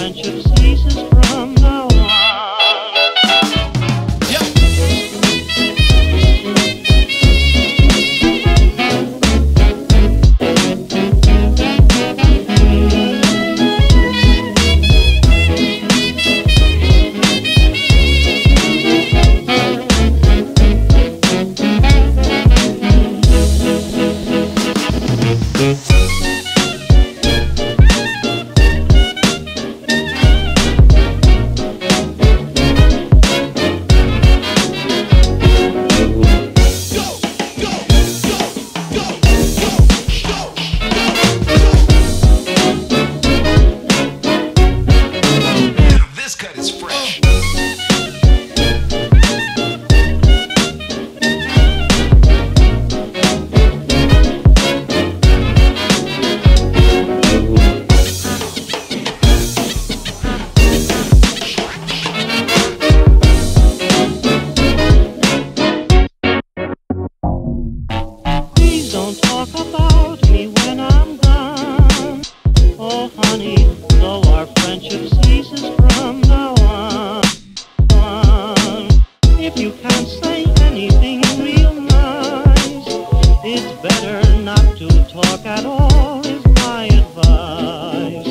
friendship ceases from now on. Mm-hmm. places from now on. If you can't say anything real nice, it's better not to talk at all, is my advice.